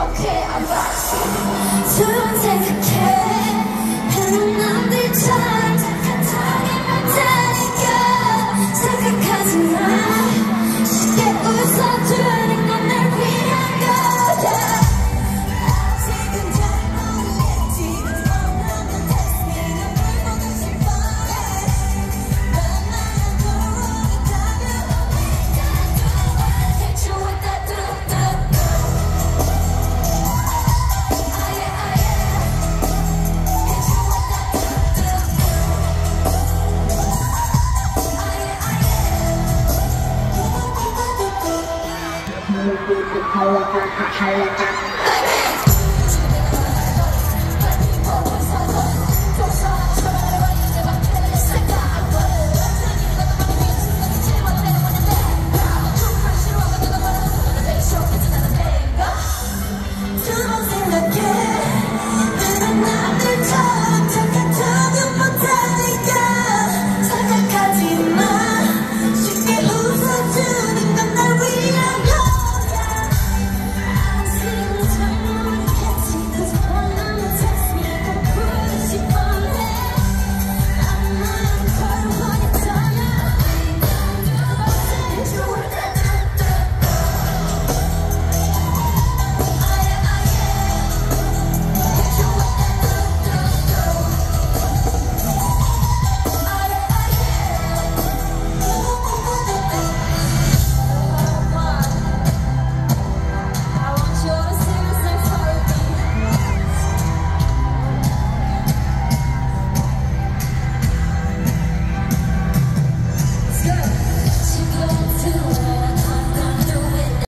Okay, I'm back. 아예 How I